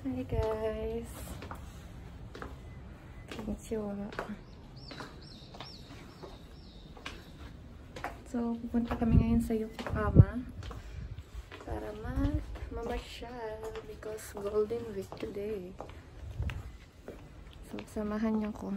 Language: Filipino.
Hi guys! Konnichiwa. So, pupunta kami ngayon sa Yokohama para mag mamasyal because Golden Week today. So, samahan niyo ko.